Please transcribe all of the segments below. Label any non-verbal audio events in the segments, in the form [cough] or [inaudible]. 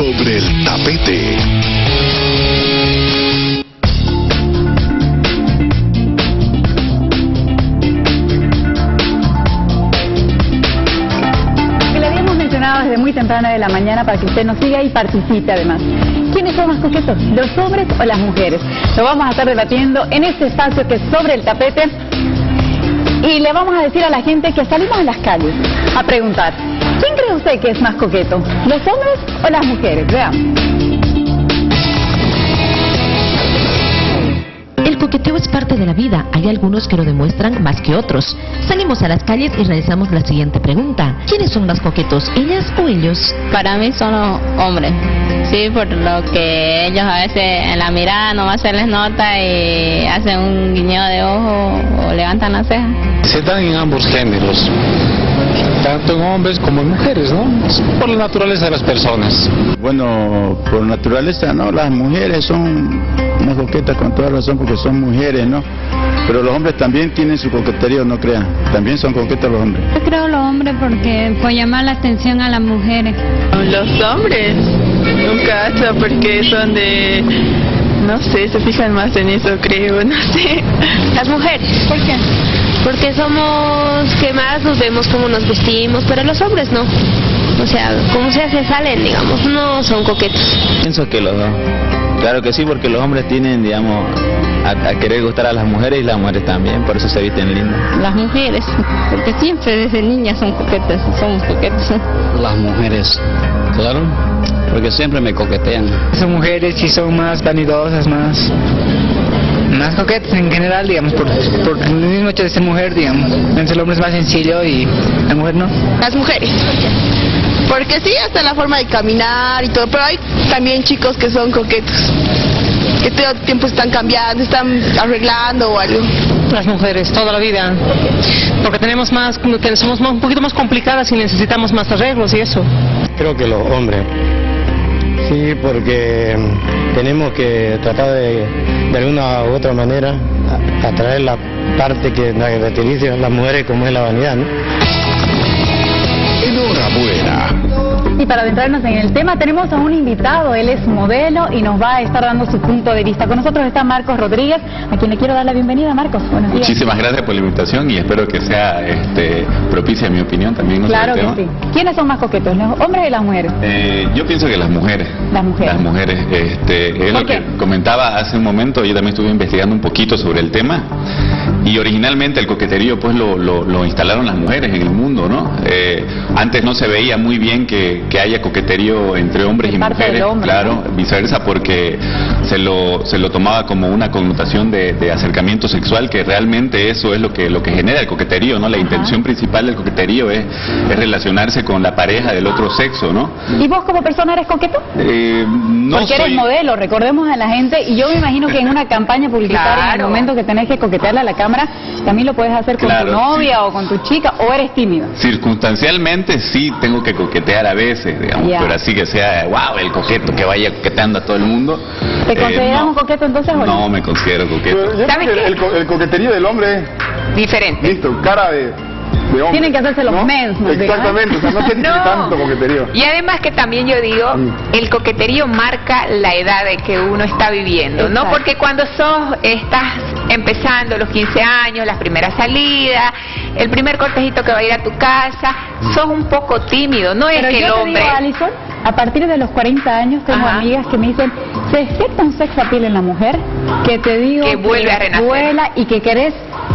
sobre el tapete. Le habíamos mencionado desde muy temprana de la mañana para que usted nos siga y participe además. ¿Quiénes son más coquetos, los hombres o las mujeres? Lo vamos a estar debatiendo en este espacio que es sobre el tapete y le vamos a decir a la gente que salimos a las calles a preguntar, ¿quién cree usted que es más coqueto, los hombres o las mujeres? Veamos. El coqueteo es parte de la vida. Hay algunos que lo demuestran más que otros. Salimos a las calles y realizamos la siguiente pregunta. ¿Quiénes son más coquetos, ellas o ellos? Para mí son los hombres, sí, por lo que ellos a veces en la mirada nomás se les nota y hacen un guiño de ojo o levantan la ceja. Se dan en ambos géneros, tanto en hombres como en mujeres, ¿no? Es por la naturaleza de las personas. Bueno, por naturaleza, ¿no? Las mujeres son más coquetas con toda razón porque son mujeres, ¿no? Pero los hombres también tienen su coqueterío, no crean. También son coquetos los hombres. Yo creo los hombres porque por llamar la atención a las mujeres. Los hombres nunca hasta porque son de, no sé, se fijan más en eso creo, [laughs] no sé. Las mujeres. ¿Por qué? Porque somos que más nos vemos cómo nos vestimos, pero los hombres no. O sea, como sea se salen, digamos, no son coquetos. Pienso que los dos. Claro que sí, porque los hombres tienen, digamos, a, a querer gustar a las mujeres y las mujeres también, por eso se visten lindas. Las mujeres, porque siempre desde niñas son coquetas, somos coquetas. Las mujeres, claro, porque siempre me coquetean. Son mujeres y son más vanidosas, más más coquetas en general, digamos, por, por el mismo hecho de ser mujer, digamos. El hombre es más sencillo y la mujer no. Las mujeres. Porque sí, hasta la forma de caminar y todo, pero hay también chicos que son coquetos, que todo el tiempo están cambiando, están arreglando o algo. Las mujeres, toda la vida. Porque tenemos más, que somos más- un poquito más complicadas y necesitamos más arreglos y eso. Creo que los hombres. Sí, porque mm, tenemos que tratar de, de alguna u otra manera, atraer la parte que la caracteriza a las mujeres como es la vanidad. Para adentrarnos en el tema, tenemos a un invitado, él es modelo y nos va a estar dando su punto de vista. Con nosotros está Marcos Rodríguez, a quien le quiero dar la bienvenida. Marcos, buenos días. Muchísimas gracias por la invitación y espero que sea este, propicia mi opinión también Claro que tema. sí. ¿Quiénes son más coquetos, los hombres y las mujeres? Eh, yo pienso que las mujeres. Las mujeres. Las mujeres. Este, es ¿Por lo qué? que comentaba hace un momento, yo también estuve investigando un poquito sobre el tema. Y originalmente el coqueterío pues lo, lo- lo instalaron las mujeres en el mundo, ¿no? Eh, antes no se veía muy bien que, que haya coqueterío entre hombres y parte mujeres, hombre, claro, viceversa, porque se lo, se lo tomaba como una connotación de, de acercamiento sexual, que realmente eso es lo que, lo que genera el coqueterío, ¿no? La intención principal del coqueterío es, es relacionarse con la pareja del otro sexo, ¿no? ¿Y vos como persona eres coqueto? Eh, no Porque soy... eres modelo, recordemos a la gente, y yo me imagino que en una campaña publicitaria, en el momento que tenés que coquetearle a la cámara, también lo puedes hacer con tu novia o con tu chica, o eres tímido. Circunstancialmente sí tengo que coquetear a veces, digamos, pero así que sea, wow, el coqueto que vaya coqueteando a todo el mundo. ¿Te eh, consideras no. un coqueto entonces o no? No me considero coqueto. El, co- el coqueterío del hombre es Diferente. listo, cara de, hombre. Tienen que hacerse los ¿no? Exactamente, o sea, no [laughs] tiene No. tanto coqueterío. Y además que también yo digo, el coqueterío marca la edad de que uno está viviendo, ¿no? Porque cuando sos, estás empezando los 15 años, las primeras salidas, el primer cortejito que va a ir a tu casa, sos un poco tímido, no es Pero que yo el te hombre... digo, Alison, a partir de los 40 años tengo Ajá. amigas que me dicen, se despierta un sex appeal en la mujer, que te digo Que vuelve a renacer. vuela y que querés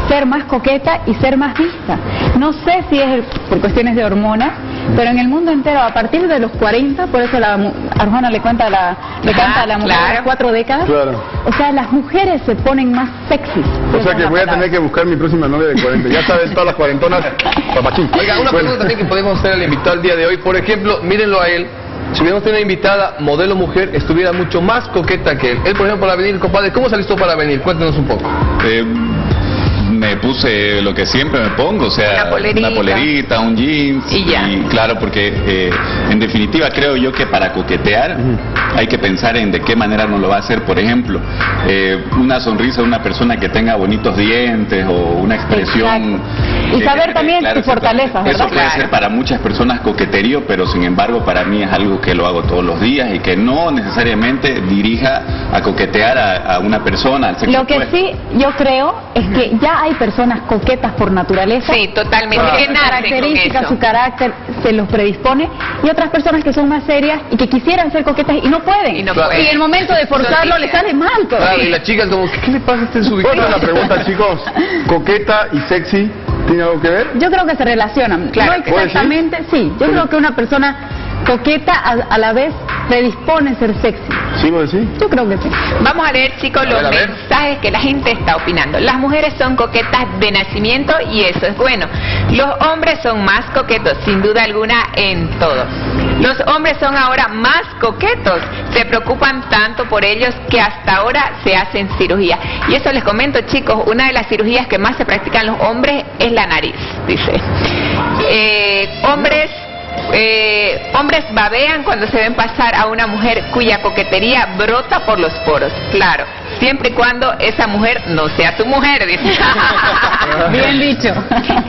ser más coqueta y ser más vista. No sé si es por cuestiones de hormonas, pero en el mundo entero, a partir de los 40, por eso la mu- Arjona le cuenta a la, le Ajá, canta a la mujer claro. las cuatro décadas, Claro. o sea, las mujeres se ponen más sexy. O sea que voy a tener que buscar mi próxima novia de 40. Ya sabes, todas las cuarentonas, papachín. Oiga, una Bueno. pregunta también que podemos hacer al invitado el día de hoy. Por ejemplo, mírenlo a él. Si hubiéramos tenido una invitada, modelo mujer, estuviera mucho más coqueta que él. Él, por ejemplo, para venir, compadre, ¿cómo se alistó para venir? Cuéntenos un poco. Eh, me puse lo que siempre me pongo, o sea, Una polerita. polerita, un jeans. Y ya. claro, porque eh, en definitiva creo yo que para coquetear hay que pensar en de qué manera nos lo va a hacer. Por ejemplo, eh, una sonrisa de una persona que tenga bonitos dientes o una expresión Y saber también Claro, tus fortalezas, Eso puede ser para muchas personas coqueterío, pero sin embargo para mí es algo que lo hago todos los días y que no necesariamente dirija a coquetear a, a una persona, al sexo Lo que sí yo creo es que ya hay personas coquetas por naturaleza. Sí, totalmente. Su característica, su carácter se los predispone. Y otras personas que son más serias y que quisieran ser coquetas y no pueden. Y, no pueden. en el momento de forzarlo les sale mal. Claro, y todavía. las chicas como, ¿qué le pasa a este [laughs] desubicado? Otra pregunta, chicos. ¿Coqueta y sexy tiene algo que ver? Yo creo que se relacionan. Claro no exactamente, sí. Yo creo que una persona coqueta a, a la vez predispone a ser sexy. ¿Sí, vos decís? Yo creo que sí. Vamos a leer, chicos, A los ver, ver. mensajes que la gente está opinando. Las mujeres son coquetas de nacimiento y eso es bueno. Los hombres son más coquetos, sin duda alguna, en todo. Los hombres son ahora más coquetos. Se preocupan tanto por ellos que hasta ahora se hacen cirugía. Y eso les comento, chicos, una de las cirugías que más se practican los hombres es la nariz, dice. Eh, hombres eh, hombres babean cuando se ven pasar a una mujer cuya coquetería brota por los poros. Claro, siempre y cuando esa mujer no sea tu mujer, dice. [laughs] Bien dicho.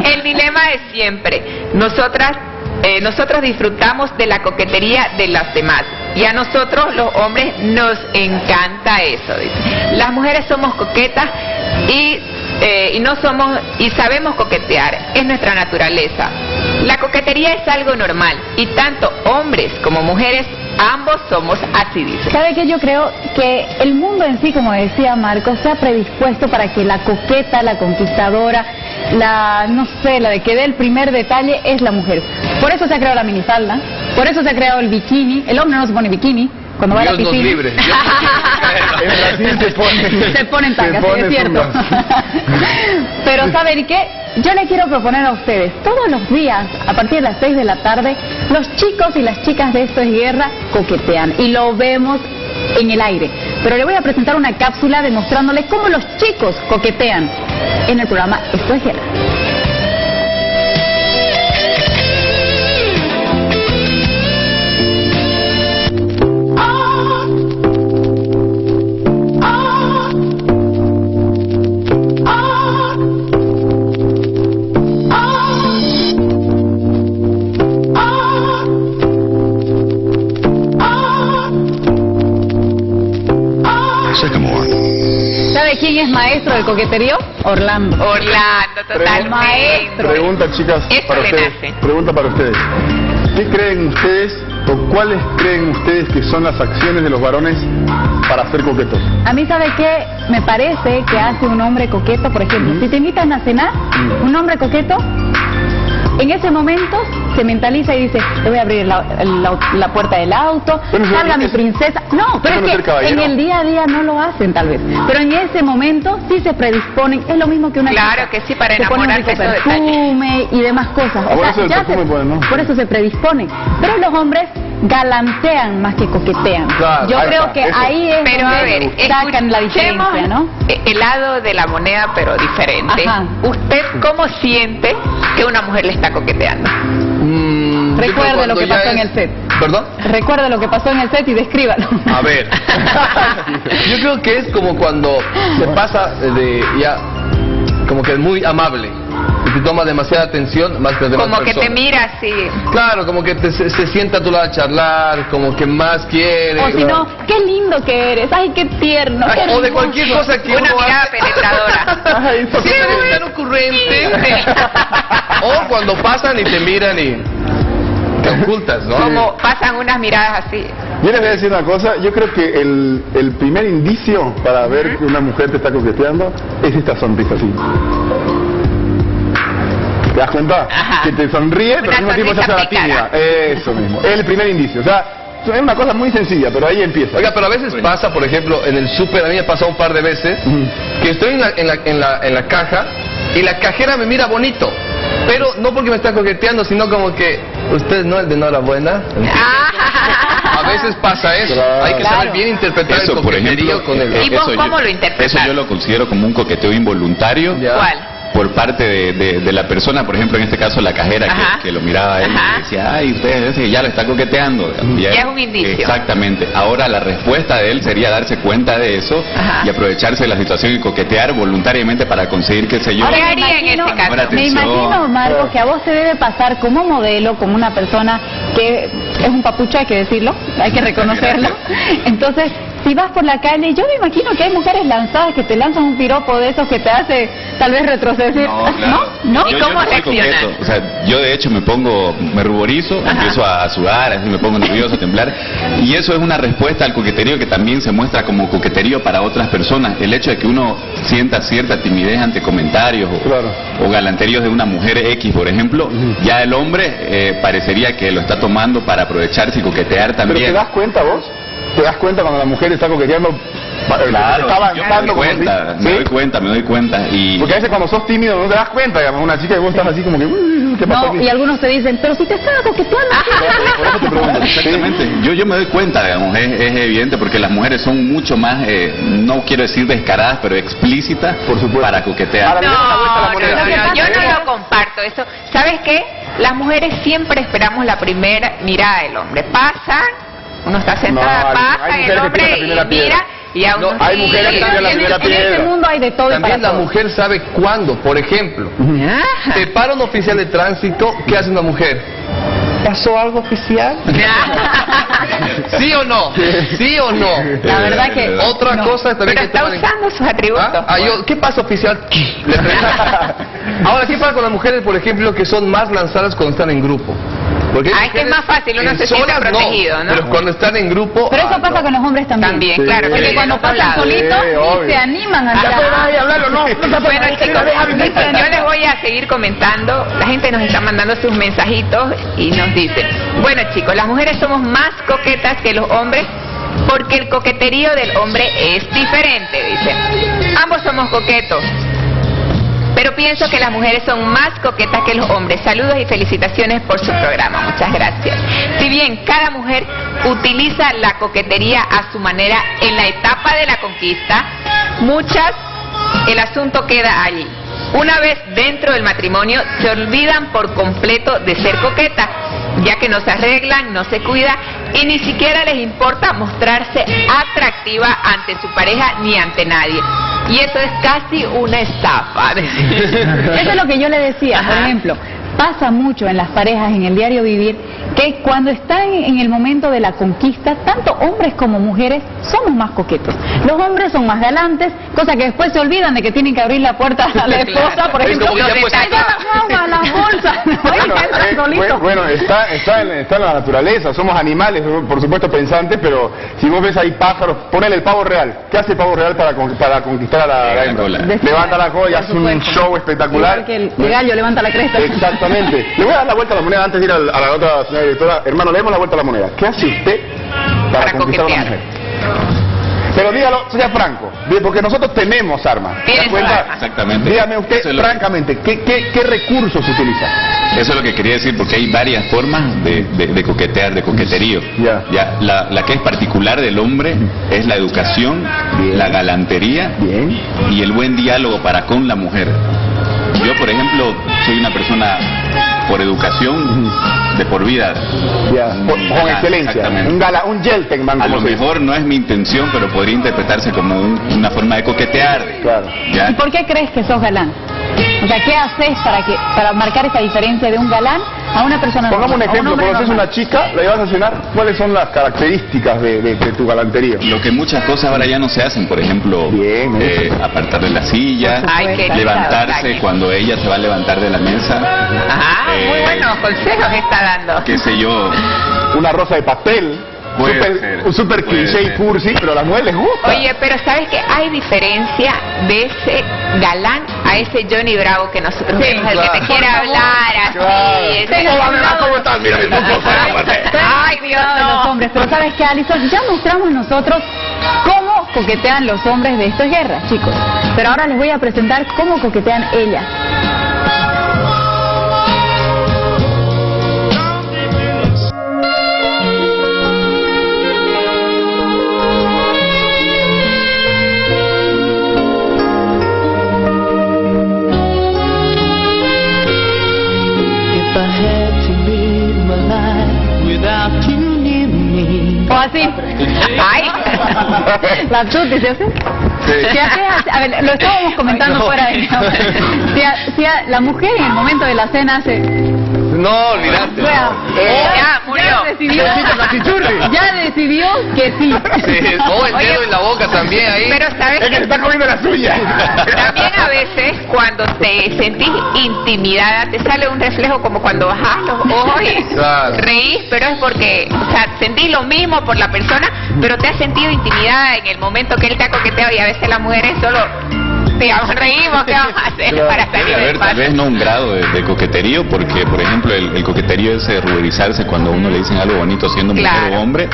El dilema es siempre, nosotras, eh, nosotros disfrutamos de la coquetería de las demás y a nosotros los hombres nos encanta eso. dice. Las mujeres somos coquetas y, eh, y no somos y sabemos coquetear, es nuestra naturaleza. La coquetería es algo normal y tanto hombres como mujeres ambos somos así, dice. ¿Sabe qué? Yo creo que el mundo en sí, como decía Marcos, se ha predispuesto para que la coqueta, la conquistadora, la, no sé, la de que dé el primer detalle es la mujer. Por eso se ha creado la minifalda, por eso se ha creado el bikini. El hombre no se pone bikini cuando va a la piscina. libre. [laughs] Dios nos libre. Se pone... [laughs] se ponen se sí, es cierto. [laughs] Pero ¿saben qué? Yo le quiero proponer a ustedes, todos los días, a partir de las 6 de la tarde, los chicos y las chicas de Esto es Guerra coquetean y lo vemos en el aire. Pero le voy a presentar una cápsula demostrándole cómo los chicos coquetean en el programa Esto es Guerra. ¿Sabe quién es maestro del coqueterío? Orlando. Orlando, totalmente. Maestro. Pregunta, chicas, Eso para ustedes. nace. Pregunta para ustedes. ¿Qué creen ustedes o cuáles creen ustedes que son las acciones de los varones para ser coquetos? A mí, ¿sabe qué? Me parece que hace un hombre coqueto, por ejemplo, si te invitan a cenar, un hombre coqueto, en ese momento se mentaliza y dice, le voy a abrir la, la- la puerta del auto, salga mi princesa. No, pero es que en el día a día no lo hacen tal vez. Pero en ese momento sí se predisponen, es lo mismo que una Claro chica. que sí, para enamorarse perfume y demás cosas. Por eso el ya se- por eso se predisponen. Pero los hombres galantean más que coquetean. Claro, Yo creo está, que eso. ahí es Pero a donde ver, sacan la diferencia, ¿no? El lado de la moneda, pero diferente. Ajá. ¿Usted cómo siente que una mujer le está coqueteando? Mm, Recuerde lo que pasó en el set. ¿Perdón? Recuerde lo que pasó en el set y descríbalo. A ver. [laughs] Yo creo que es como cuando se pasa de ya como que es muy amable y te toma demasiada atención más que las demás Como que te mira así. Claro, como que te- se, se sienta a tu lado a charlar, como que más quiere. O si no, qué lindo que eres, ay, qué tierno. qué o de cualquier cosa que Una uno mirada hace. penetradora. [laughs] Ay, Porque eres tan ocurrente. o cuando pasan y te miran y te ocultas, ¿no? Como pasan unas miradas así. Yo les voy a decir una cosa, yo creo que el, el primer indicio para ver que una mujer te está coqueteando es esta sonrisa así. ¿Te das cuenta? Ajá. Que te sonríe, pero al mismo tiempo se hace la tímida. Eso mismo. Es el primer indicio. O sea, es una cosa muy sencilla, pero ahí empieza. Oiga, pero a veces pasa, por ejemplo, en el súper, a mí me ha pasado un par de veces, que estoy en la, en, la, en, la, en la caja y la cajera me mira bonito. Pero no porque me está coqueteando, sino como que usted no es de enhorabuena. A veces pasa eso. Hay que saber Claro. bien interpretar Eso, el por ejemplo, con el... eh, ¿Y vos eso cómo yo- lo interpretas? Eso yo lo considero como un coqueteo involuntario. Ya. ¿Cuál? Por parte de, de- de la persona, por ejemplo, en este caso la cajera que, que lo miraba a él y decía, ay, usted ese ya lo está coqueteando. Y Ya es un indicio. Exactamente. Ahora la respuesta de él sería darse cuenta de eso y aprovecharse de la situación y coquetear voluntariamente para conseguir, sé yo, Ahora, ¿Qué haría en imagino- este caso? Me imagino, Marcos, que a vos te debe pasar como modelo, como una persona que es un papucho, hay que decirlo, hay que reconocerlo. Entonces, si vas por la calle, yo me imagino que hay mujeres lanzadas que te lanzan un piropo de esos que te hace tal vez retroceder. No, claro. ¿No? Yo- yo no. O sea, yo de hecho me pongo, me ruborizo, empiezo a, a sudar, así me pongo nervioso, a temblar. Y eso es una respuesta al coqueterío que también se muestra como coqueterío para otras personas. El hecho de que uno sienta cierta timidez ante comentarios o, o galanteríos de una mujer X, por ejemplo, ya el hombre eh, parecería que lo está tomando para aprovecharse y coquetear Pero también. ¿te das cuenta vos? ¿Te das cuenta cuando la mujer está coqueteando? eh, Claro, está me doy como cuenta, me doy cuenta, me doy cuenta. Y Porque a veces cuando sos tímido no te das cuenta, digamos, una chica y vos estás así como que, "Uy, ¿qué No, aquí?". y algunos te dicen, pero si te estaba coqueteando. Por eso te pregunto. [laughs] Exactamente. Yo, yo me doy cuenta, digamos, es, es evidente porque las mujeres son mucho más, eh, no quiero decir descaradas, pero explícitas para coquetear. No, no, no, no, yo no lo comparto eso. ¿Sabes qué? Las mujeres siempre esperamos la primera mirada del hombre. Pasan, uno está sentada, No, pasa el hombre y mira piedra. y a uno hay mujeres que tiran la En- primera en este piedra. mundo hay de todo También para la todo. mujer sabe cuándo. Por ejemplo, te para un oficial de tránsito, ¿qué hace una mujer? ¿Pasó algo oficial? ¿Sí o no? ¿Sí o no? La verdad que Otra no. cosa también Pero que está en- usando sus atributos. ¿Ah? Ah, yo- ¿Qué pasa oficial? [laughs] Ahora, ¿qué pasa con las mujeres, por ejemplo, que son más lanzadas cuando están en grupo? Porque Ah, es que es mujeres más fácil, uno se siente protegido, ¿no? Pero cuando están en grupo... Pero eso ah, pasa con los hombres también. También, claro, Porque sí, cuando pasan solitos se animan a hablar. no, [laughs] Bueno chicos, yo les voy a seguir comentando. La gente nos está mandando sus mensajitos y nos dice, bueno chicos, las mujeres somos más coquetas que los hombres porque el coqueterío del hombre es diferente, dice. Ambos somos coquetos. Pero pienso que las mujeres son más coquetas que los hombres. Saludos y felicitaciones por su programa. Muchas gracias. Si bien cada mujer utiliza la coquetería a su manera en la etapa de la conquista, muchas el asunto queda allí. Una vez dentro del matrimonio se olvidan por completo de ser coquetas, ya que no se arreglan, no se cuida y ni siquiera les importa mostrarse atractiva ante su pareja ni ante nadie. Y eso es casi una estafa. [laughs] Eso es lo que yo le decía, por ejemplo, pasa mucho en las parejas, en el diario vivir, que cuando están en el momento de la conquista, tanto hombres como mujeres somos más coquetos. Los hombres son más galantes, cosa que después se olvidan de que tienen que abrir la puerta a la [laughs] esposa, por ejemplo. pues "Ay, ya está". las las bolsas, Bueno, [laughs] eh, bueno, bueno, está, está, en, está en la naturaleza, somos animales, por supuesto pensantes, pero si vos ves ahí pájaros, ponele el pavo real. ¿Qué hace el pavo real para, con- para conquistar a la, la hembra? Levanta la cola y hace un show espectacular. Igual que el, el gallo levanta la cresta. Exactamente. Le voy a dar la vuelta a la moneda antes de ir a, la otra señora directora. Hermano, le demos la vuelta a la moneda. ¿Qué hace usted para, conquistar a una mujer? Pero dígalo, sea franco, bien, porque nosotros tenemos armas. Armas. Exactamente. Dígame usted es francamente, ¿qué, qué, qué recursos utiliza? Eso es lo que quería decir, porque hay varias formas de, de- de coquetear, de coqueterío. Ya, la, la que es particular del hombre es la educación, la galantería y el buen diálogo para con la mujer. Yo, por ejemplo, soy una persona por educación de por vida. Con, con excelencia. Un, gala, un gentleman, A lo mejor no es mi intención, pero podría interpretarse como un- una forma de coquetear. ¿ya? ¿Y por qué crees que sos galán? O sea, ¿qué haces para que para marcar esa diferencia de un galán a una persona Pongamos un normal, ejemplo, conoces una chica, la llevas a cenar, ¿cuáles son las características de, de- de tu galantería? Lo que muchas cosas ahora ya no se hacen, por ejemplo, eh, apartarle la silla, Ay, levantarse cuando ella se va a levantar de la mesa, Ah, muy Eh, buenos consejos está dando. qué sé yo. Una rosa de pastel, super- ser, un super cliché y ser. cursi, pero a las mujeres les gusta. Oye, pero ¿sabes que hay diferencia de ese galán a ese Johnny Bravo que nosotros Sí, vemos, el claro. que te quiere hablar así? Claro. ese- Hola, nena, ¿cómo estás? Mira, mi [laughs] Ay, Dios, los hombres, pero ¿sabes qué, Alison? Ya mostramos nosotros cómo coquetean los hombres de Esto es Guerra, chicos. Pero ahora les voy a presentar cómo coquetean ellas. Así. Ay. [laughs] La chuti, ¿sí? Si haces- a ver, lo estábamos comentando No. fuera de. Si, a- si a- la mujer en el momento de la cena hace... No, olvidate. O sea, ya, murió. decidió, ya que sí. Sí, oh, el Oye, dedo en la boca también ahí. Pero sabes Es que se está comiendo la suya. También a veces cuando te sentís intimidada te sale un reflejo como cuando bajas los ojos y Claro. reís, pero es porque, o sea, sentís lo mismo por la persona, pero te has sentido intimidada en el momento que él te ha coqueteado y a veces las mujeres solo, digamos, reímos, ¿qué vamos a hacer para salir Debe del haber tal vez no un grado de, de coqueterío, porque por ejemplo el, el coqueterío es de ruborizarse cuando a uno le dicen algo bonito siendo mujer Claro. o hombre,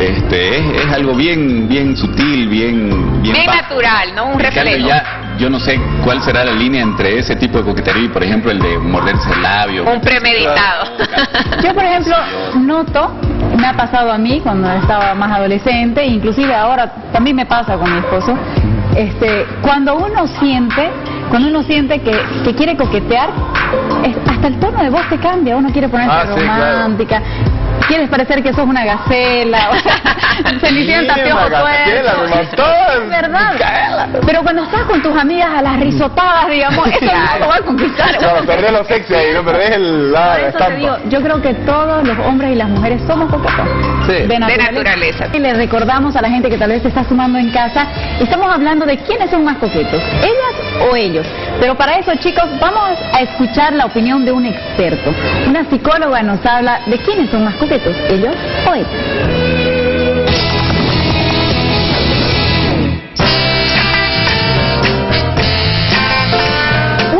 este es, es algo bien bien sutil, bien bien, Bien natural, ¿no? Un reflejo. ya yo no sé cuál será la línea entre ese tipo de coqueterío y por ejemplo el de morderse el labio. Un premeditado. [laughs] Yo, por ejemplo, noto, me ha pasado a mí cuando estaba más adolescente, inclusive ahora también me pasa con mi esposo, este, cuando uno siente, cuando uno siente que, que quiere coquetear, hasta el tono de voz te cambia, uno quiere ponerse Ah, sí, romántica. Quieres parecer que sos una gacela, o sea, [laughs] Cenicienta, Sí, piojo una gacela, me mató. Verdad. Pero cuando estás con tus amigas a las risotadas, digamos, [laughs] eso no lo va a conquistar. Perdés lo sexy ahí, no perdés el, la, Por eso te estampa. digo, yo creo que todos los hombres y las mujeres somos coquetos. Sí. De naturaleza. naturaleza. Y le recordamos a la gente que tal vez se está sumando en casa, estamos hablando de quiénes son más coquetos, ellas o ellos. Pero para eso, chicos, vamos a escuchar la opinión de un experto. Una psicóloga nos habla de quiénes son más coquetos, ellos o ellas.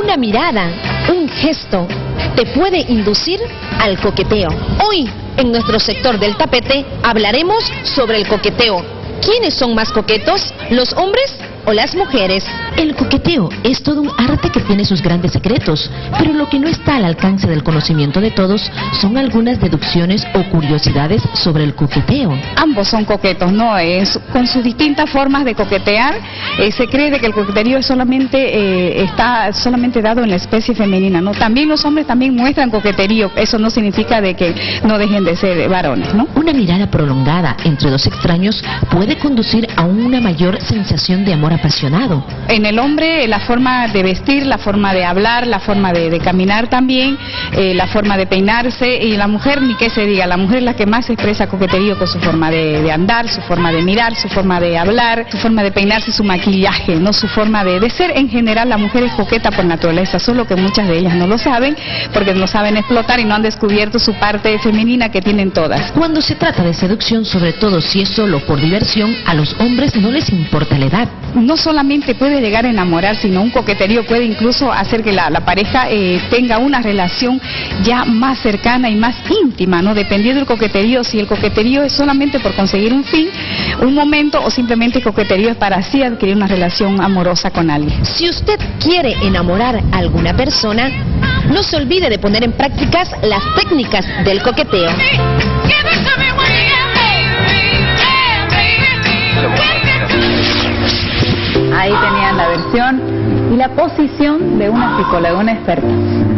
Una mirada, un gesto, te puede inducir al coqueteo. Hoy, en nuestro sector del tapete, hablaremos sobre el coqueteo. ¿Quiénes son más coquetos? ¿Los hombres o las mujeres? El coqueteo es todo un arte que tiene sus grandes secretos, pero lo que no está al alcance del conocimiento de todos son algunas deducciones o curiosidades sobre el coqueteo. ambos son coquetos, ¿no? Es, con sus distintas formas de coquetear, eh, se cree de que el coqueterío es solamente, eh, está solamente dado en la especie femenina, ¿no? También los hombres también muestran coqueterío, eso no significa de que no dejen de ser varones, ¿no? Una mirada prolongada entre dos extraños puede conducir a una mayor sensación de amor apasionado. En el hombre la forma de vestir, la forma de hablar, la forma de, de caminar también, eh, la forma de peinarse y la mujer ni qué se diga, la mujer es la que más expresa coqueterío con su forma de, de andar, su forma de mirar, su forma de hablar, su forma de peinarse, su maquillaje, no su forma de, de ser. En general la mujer es coqueta por naturaleza, solo que muchas de ellas no lo saben porque no saben explotar y no han descubierto su parte femenina que tienen todas. Cuando se trata de seducción, sobre todo si es solo por diversión, a los hombres no les importa la edad. no solamente puede llegar a enamorar, sino un coqueterío puede incluso hacer que la, la pareja eh, tenga una relación ya más cercana y más íntima, ¿no? Dependiendo del coqueterío, si el coqueterío es solamente por conseguir un fin, un momento, o simplemente el coqueterío es para así adquirir una relación amorosa con alguien. Si usted quiere enamorar a alguna persona, no se olvide de poner en prácticas las técnicas del coqueteo. Ahí tenían la versión y la posición de una psicóloga, una experta.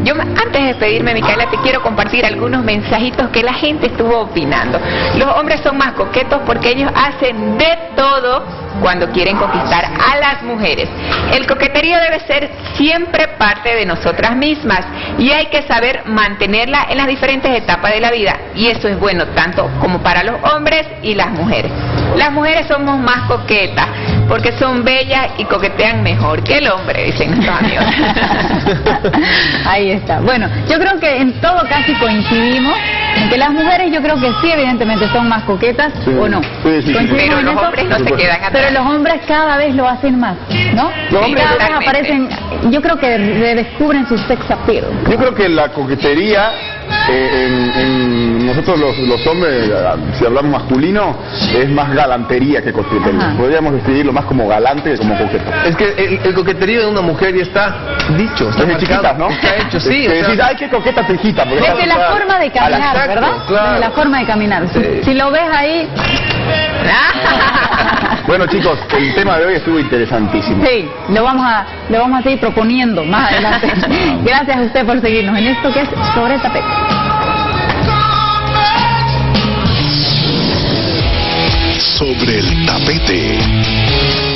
Yo antes de despedirme, Micaela, te quiero compartir algunos mensajitos que la gente estuvo opinando. Los hombres son más coquetos porque ellos hacen de todo cuando quieren conquistar a las mujeres. El coqueterío debe ser siempre parte de nosotras mismas y hay que saber mantenerla en las diferentes etapas de la vida. Y eso es bueno tanto como para los hombres y las mujeres. Las mujeres somos más coquetas porque son bellas y coquetean mejor que el hombre, dicen nuestros amigos. [laughs] Ahí está. Bueno, yo creo que en todo casi coincidimos en que las mujeres yo creo que sí evidentemente son más coquetas Sí. o no. Sí, sí, Pero en los eso, hombres no se quedan atrás. Pero los hombres cada vez lo hacen más, ¿no? Los hombres cada vez aparecen, yo creo que redescubren su sex appeal. Yo creo que la coquetería, eh, en, en nosotros los, los hombres, ah, si hablamos masculino, es más galantería que coquetería. Ajá. Podríamos describirlo más como galante que como coqueto. Es que el, el coqueterío de una mujer ya está dicho, está Desde chiquitas, ¿no? Está hecho, sí. Que o sea, decís, ay, qué coqueta hijita. porque Desde la forma de caminar, exacto, ¿verdad? claro. Desde la forma de caminar. Si- Sí. Si lo ves ahí, [laughs] Bueno, chicos, el tema de hoy estuvo interesantísimo. sí, lo vamos a lo vamos a seguir proponiendo más adelante. [laughs] Gracias a usted por seguirnos en esto que es sobre el tapete. Sobre el tapete.